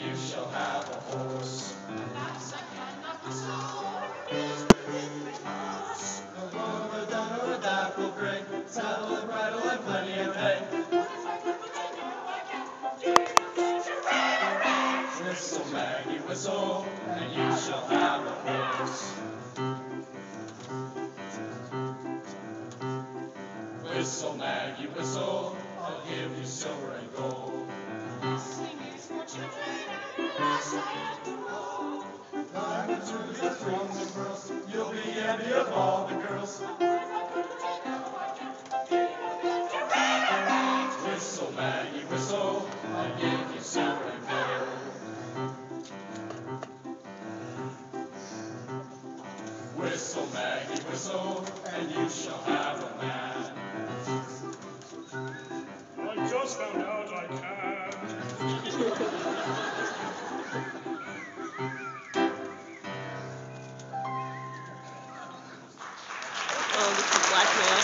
and you shall have a horse. Alas, I cannot whistle, is horse. A woman with a with apple gray, saddle and bridle and plenty of hay. The Whistle, Maggie, whistle, and you shall have a horse. Whistle, Maggie, whistle, I'll give you silver and gold. Whistle, Maggie, whistle, and you shall have a man. I just found out I can. Oh, this is blackmail.